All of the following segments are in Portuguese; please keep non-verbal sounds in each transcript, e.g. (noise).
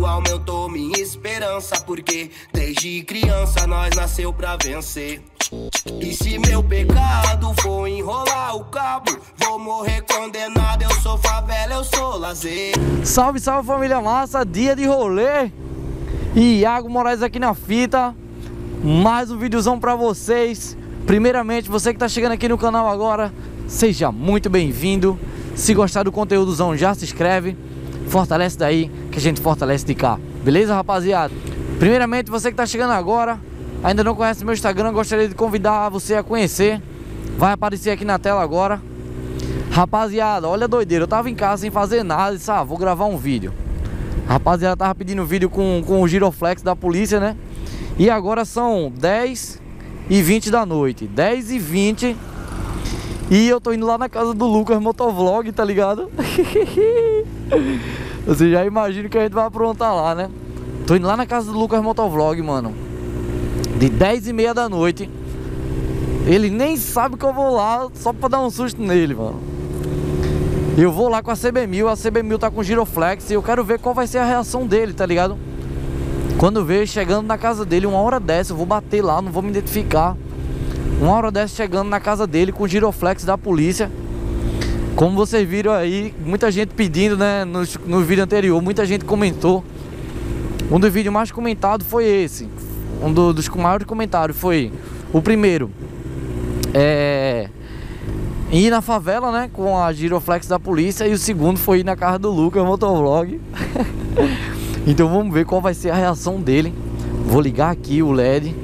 isso aumentou minha esperança. Porque desde criança nós nasceu pra vencer. E se meu pecado for enrolar o cabo, vou morrer condenado. Eu sou favela, eu sou lazer. Salve, salve família massa, dia de rolê. Iago Moraes aqui na fita. Mais um videozão pra vocês. Primeiramente, você que tá chegando aqui no canal agora, seja muito bem-vindo. Se gostar do conteúdozão, já se inscreve. Fortalece daí, que a gente fortalece de cá. Beleza, rapaziada? Primeiramente, você que tá chegando agora, ainda não conhece meu Instagram, gostaria de convidar você a conhecer. Vai aparecer aqui na tela agora. Rapaziada, olha a doideira, eu tava em casa sem fazer nada disse, ah, vou gravar um vídeo. Rapaziada, tava pedindo vídeo com, com o giroflex da polícia, né? E agora são 10 e 20 da noite, 10 e 20 E eu tô indo lá na casa do Lucas Motovlog, tá ligado? (laughs) Você já imagina que a gente vai aprontar lá, né? Tô indo lá na casa do Lucas Motovlog, mano. De 10 e meia da noite. Ele nem sabe que eu vou lá Só pra dar um susto nele, mano. Eu vou lá com a CB1000 A CB1000 tá com giroflex E eu quero ver qual vai ser a reação dele, tá ligado? Quando vejo chegando na casa dele Uma hora dessa, eu vou bater lá Não vou me identificar. Uma hora dessa chegando na casa dele Com giroflex da polícia como vocês viram aí, muita gente pedindo, né, no, no vídeo anterior, muita gente comentou. Um dos vídeos mais comentados foi esse. Um do, dos maiores comentários foi o primeiro. É ir na favela, né, com a giroflex da polícia e o segundo foi ir na casa do Lucas Motovlog. (laughs) então vamos ver qual vai ser a reação dele. Vou ligar aqui o LED.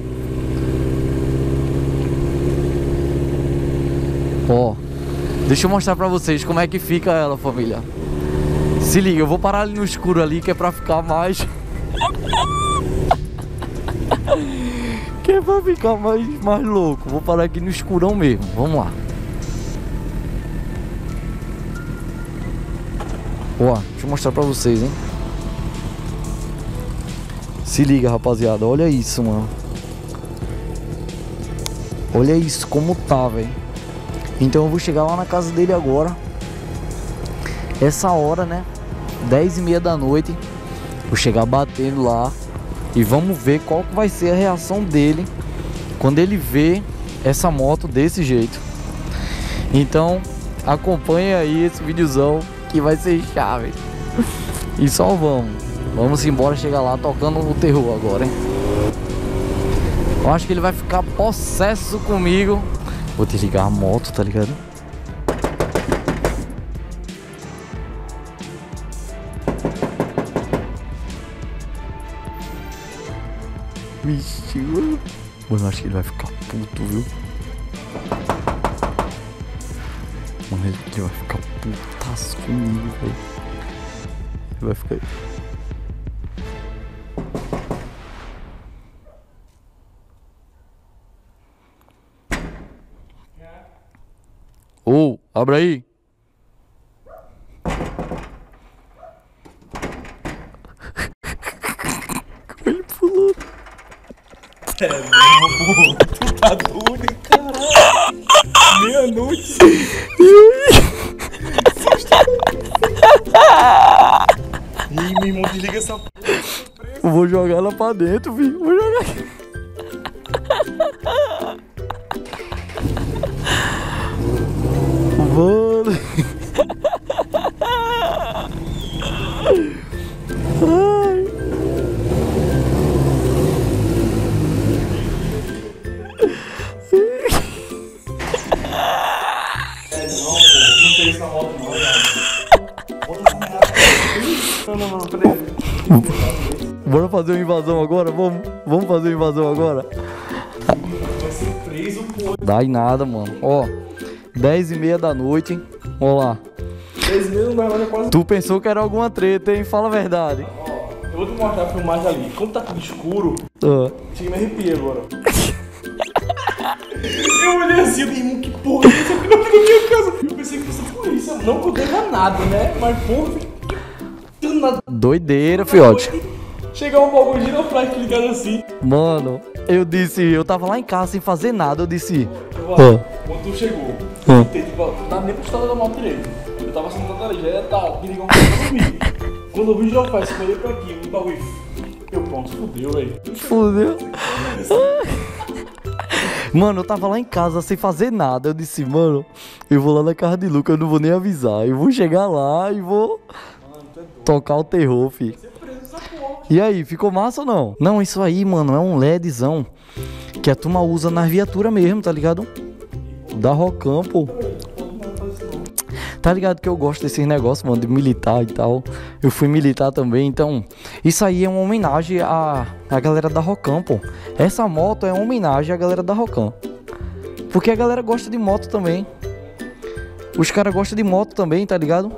Ó, Deixa eu mostrar pra vocês como é que fica ela, família. Se liga, eu vou parar ali no escuro ali, que é pra ficar mais... (laughs) que é pra ficar mais, mais louco. Vou parar aqui no escurão mesmo. Vamos lá. Ó, deixa eu mostrar pra vocês, hein. Se liga, rapaziada. Olha isso, mano. Olha isso, como tá, velho. Então eu vou chegar lá na casa dele agora. Essa hora, né? 10 e meia da noite. Vou chegar batendo lá. E vamos ver qual vai ser a reação dele quando ele vê essa moto desse jeito. Então acompanhe aí esse videozão que vai ser chave. E só vamos. Vamos embora chegar lá tocando o terror agora, hein? Eu acho que ele vai ficar possesso comigo Vou desligar a moto, tá ligado? Vixe, mano. Mano, acho que ele vai ficar puto, viu? Mano, ele vai ficar putaço comigo, velho. Ele vai ficar... Ô, oh, abre aí. (laughs) Ele pulou. É, não, tu (laughs) tá doido, caralho. Meia-noite. (laughs) Ih, meu irmão, desliga essa porra. Vou jogar ela pra dentro, filho. Vou jogar. Mano. Não moto não, não, não, peraí. Bora fazer uma invasão agora? Vamos, vamos fazer uma invasão agora? Vai ser preso, pô. Dá em nada, mano. Ó. 10 e meia da noite, hein? Vamos lá. 10 e meia não vai quase. Tu pensou que era alguma treta, hein? Fala a verdade. Ó, eu vou te mostrar a filmagem ali. Como tá tudo escuro, Uh. chega me arrepiei agora. (laughs) eu olhei assim, eu irmão, que porra é essa aqui na minha casa? Eu pensei que fosse polícia. Não que eu deva nada, né? Mas, porra. Doideira, fiote. Chegar um bagulho de giroflex ligado assim. Mano, eu disse, eu tava lá em casa sem fazer nada, eu disse. Ah. Quando tu chegou, eu tentei, tipo, não dá nem estar da moto direito. Eu tava sentado ali, já ia tá, me ligou um pouco dormir. Quando eu vi o giroflex, eu olhei pra aqui, o bagulho. Eu pronto, fudeu, velho. Fudeu. (laughs) Mano, eu tava lá em casa sem fazer nada. Eu disse, mano, eu vou lá na casa de Luca, eu não vou nem avisar. Eu vou chegar lá e vou tocar o terror, fi. E aí, ficou massa ou não? Não, isso aí, mano, é um LEDzão que a turma usa na viatura mesmo, tá ligado? Da Rocam, pô. Tá ligado que eu gosto desses negócios, mano, de militar e tal. Eu fui militar também, então isso aí é uma homenagem à, à galera da Rocam, pô. Essa moto é uma homenagem à galera da Rocam. Porque a galera gosta de moto também. Os caras gostam de moto também, tá ligado?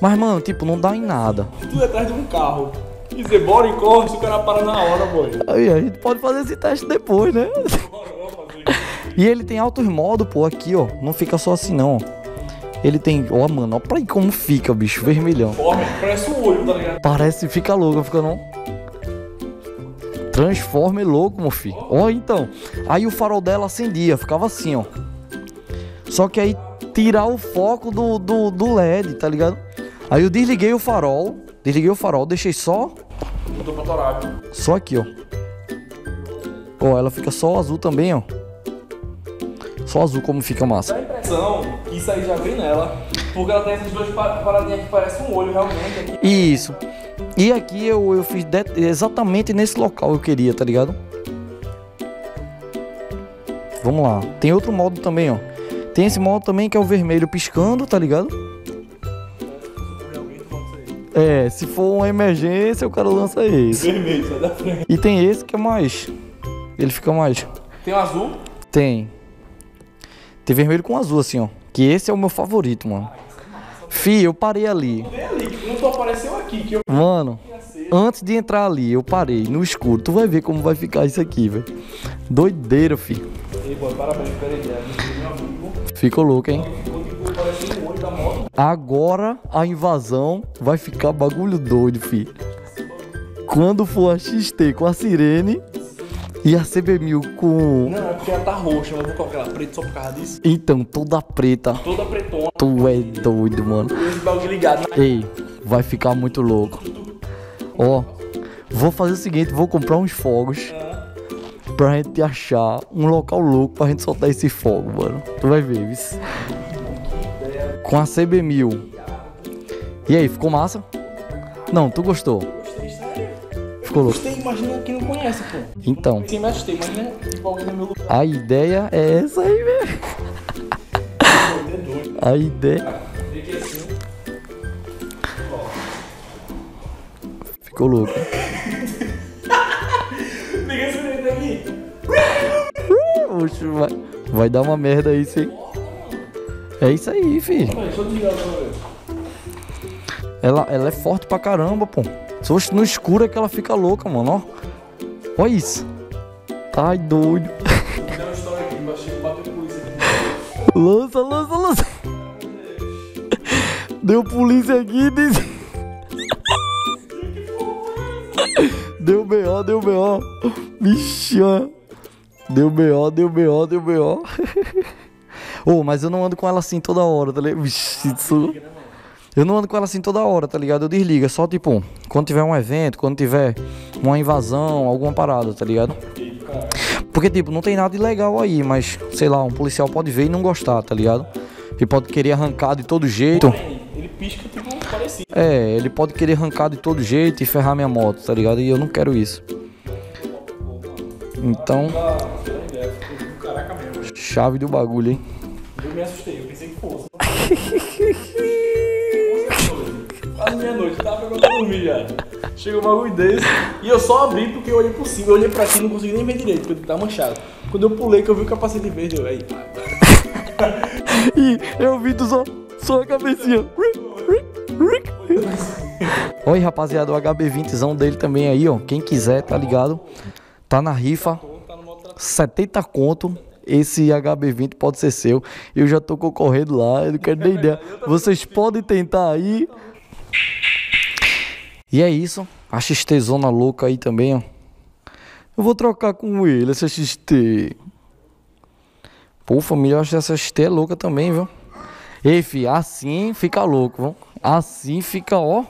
Mas mano. Tipo, não dá em nada. Tu é atrás de um carro. E você bora e corre, se o cara para na hora, boy. Aí a gente pode fazer esse teste depois, né? E ele tem altos modos, pô, aqui, ó. Não fica só assim, não, ó. Ele tem, ó, mano, ó pra aí como fica, bicho, vermelhão. Parece um olho, tá ligado? Parece, fica louco, fica não? Transformer louco, meu filho. Ó, então. Aí o farol dela acendia, ficava assim, ó. Só que aí tirar o foco do, do, do LED, tá ligado? Aí eu desliguei o farol, desliguei o farol, deixei só, Botou pra torar. só aqui, ó. Ó, ela fica só azul também, ó. Só azul como fica massa. Dá a impressão que isso aí já vem nela. Porque ela tem essas duas pa- paradinhas que parecem um olho realmente aqui. Isso. E aqui eu, eu fiz exatamente nesse local eu queria, tá ligado? Vamos lá. Tem outro modo também, ó. Tem esse modo também que é o vermelho piscando, tá ligado? É, se for uma emergência, o cara lança esse. Vermelho, sai da frente. E tem esse que é mais. Ele fica mais. Tem um azul. Tem. Tem vermelho com azul, assim, ó. Que esse é o meu favorito, mano. Fi, eu parei ali. Não só apareceu aqui, que eu Mano, antes de entrar ali, eu parei no escuro. Tu vai ver como vai ficar isso aqui, velho. Doideira, fi. Ei, boy, parabéns, peraí, é. Ficou louco, hein? Tipo. Agora a invasão vai ficar bagulho doido, fi. Quando for a XT com a sirene e a CB1000 com. Não, é porque ela tá roxa, mas eu vou colocar ela preta só por causa disso. Então, toda preta. Toda pretona. Tu é doido, mano. Esse bagulho ligado na Ei, vai ficar muito louco. Ó, vou fazer o seguinte, vou comprar uns fogos pra gente achar um local louco pra gente soltar esse fogo, mano. Tu vai ver, viu? Com a CB1000. E aí, ficou massa? Não, tu gostou? Gostei, sério. Ficou louco. Gostei, imagina quem não conhece, pô. Então, me assustei, imagina tipo alguém no meu lugar. a ideia é essa aí mesmo. É doido. A ideia... Ficou louco. Liga esse dedo aqui. Oxe, vai, vai dar uma merda isso, hein? É isso aí, fi. Deixa eu desligar o câmera. Ela, ela é forte pra caramba, pô. Se fosse no escuro é que ela fica louca, mano, ó. Olha isso. Tá doido. Me dá uma história aqui, eu achei que bateu polícia aqui. Lança, lança, lança. Deu polícia aqui, diz. Deu Deu B.O. Vixe. Deu B.O., deu B.O., deu B.O. Ô, mas eu não ando com ela assim toda hora, tá ligado? Vixe, isso... Eu não ando com ela assim toda hora, tá ligado? Eu desligo, é só tipo, quando tiver um evento, quando tiver uma invasão, alguma parada, tá ligado? Porque, tipo, não tem nada ilegal aí, mas, sei lá, um policial pode ver e não gostar, tá ligado? Ele pode querer arrancar de todo jeito. Ele pisca tipo parecido. É, ele pode querer arrancar de todo jeito e ferrar minha moto, tá ligado? E eu não quero isso. Então, chave do bagulho, hein? Eu me assustei, eu pensei que fosse. (laughs) Quase meia-noite, eu tava pegando pra dormir já. Chegou um bagulho desse e eu só abri porque eu olhei por cima. Eu olhei pra cima e não consegui nem ver direito, porque tá manchado. Quando eu pulei, que eu vi o capacete verde, eu aí. (laughs) E eu vi só, só a cabecinha. Oi, rapaziada, o HB20zão dele também aí, ó. Quem quiser, tá ligado? Tá na rifa. 70 conto. Esse HB20 pode ser seu. Eu já tô concorrendo lá, eu não quero nem ideia. Vocês podem tentar aí. E é isso. A XT zona louca aí também, ó. Eu vou trocar com ele, essa XT. Pô, família, eu acho que essa XT é louca também, viu? Ei, fi, assim fica louco, viu? Assim fica, ó.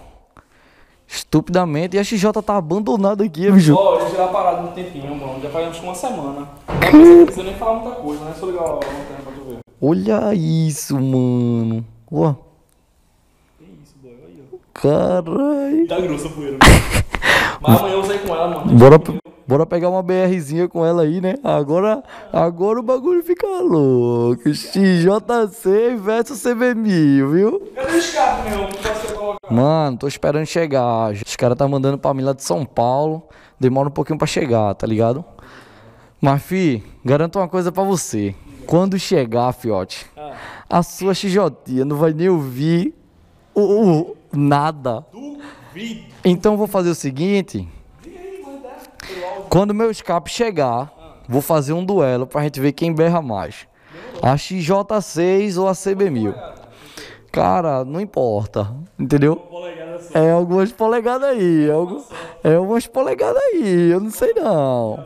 Estupidamente. E a XJ tá abandonada aqui, bicho. Ó, eu já parado um tempinho, mano. Já faz uma semana. (laughs) Não precisa nem falar muita coisa, né? Só ligar a lanterna pra tu ver. Olha isso, mano. Ó. Que isso, boy. Ó. Caralho. Tá grossa a poeira, né? (laughs) Mas amanhã eu saio com ela, mano. Bora, bora pegar uma BRzinha com ela aí, né? Agora, agora o bagulho fica louco. XJC versus CB1000, viu? Cadê o escape, meu? Mano, tô esperando chegar. Os caras tá mandando pra mim lá de São Paulo. Demora um pouquinho pra chegar, tá ligado? Mas, fi, garanto uma coisa pra você. Quando chegar, fiote, Ah, a sua XJ não vai nem ouvir o, o- nada. duvido. Então eu vou fazer o seguinte. Quando meu escape chegar, vou fazer um duelo pra gente ver quem berra mais. A XJ6 ou a CB1000. Cara, não importa, entendeu? É algumas polegadas aí, é, é algumas polegadas aí, eu não sei não.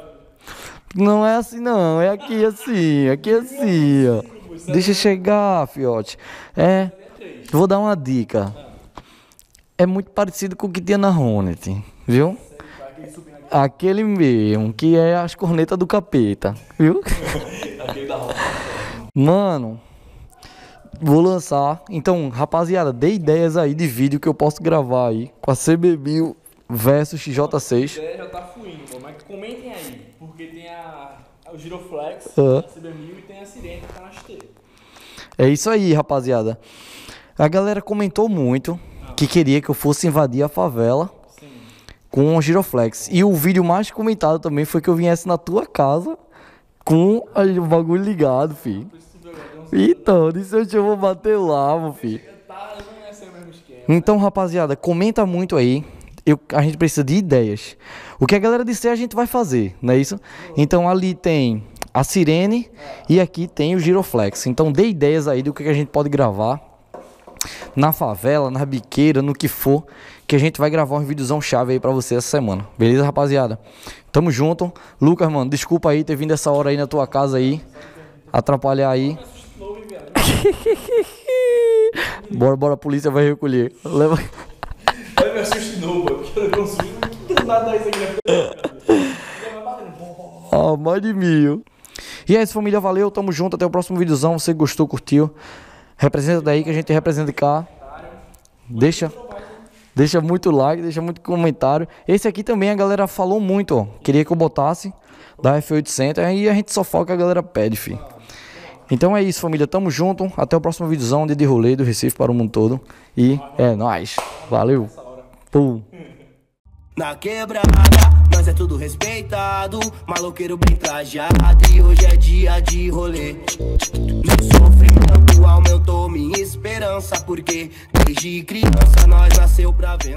Não é assim não, é aqui assim, aqui assim, ó. Deixa chegar, fiote. É, vou dar uma dica. É muito parecido com o que tinha na Hornet, viu? Aquele mesmo, que é as cornetas do capeta, viu? Mano, vou lançar. Então, rapaziada, dê ideias aí de vídeo que eu posso gravar aí com a CB1000 versus A XJ6. ideia já tá fluindo, pô. Mas comentem aí. Porque tem a, o Giroflex, Ah. a CB1000 e tem a Sirene que tá na XT. É isso aí, rapaziada. A galera comentou muito que queria que eu fosse invadir a favela. Com o Giroflex. E o vídeo mais comentado também foi que eu viesse na tua casa com o bagulho ligado, fi. Então, disse eu te vou bater lá, meu filho. Então, rapaziada, comenta muito aí. Eu, a gente precisa de ideias. O que a galera disser, a gente vai fazer, não é isso? Então, ali tem a Sirene e aqui tem o Giroflex. Então, dê ideias aí do que a gente pode gravar na favela, na biqueira, no que for, que a gente vai gravar um videozão chave aí pra você essa semana. Beleza, rapaziada? Tamo junto. Lucas, mano, desculpa aí ter vindo essa hora aí na tua casa aí. Atrapalhar aí. (laughs) Bora, bora, a polícia vai recolher. Leva. Vai me assistir de novo, pô. Que eu não. Do nada isso aqui. (laughs) Ah, mais de mil. E é isso, família. Valeu, tamo junto. Até o próximo videozão. Você gostou, curtiu? Representa daí que a gente representa cá. Deixa. Deixa muito like, deixa muito comentário. Esse aqui também a galera falou muito, ó. Queria que eu botasse da F800. Aí a gente só fala que a galera pede, fi. Então é isso, família. Tamo junto. Até o próximo videozão de, rolê do Recife para o mundo todo. E é nóis. Valeu. Pum. Na quebrada, nós é tudo respeitado. Maloqueiro bem trajado. E hoje é dia de rolê. No sofrimento aumentou minha esperança. Porque desde criança nós nasceu pra vencer.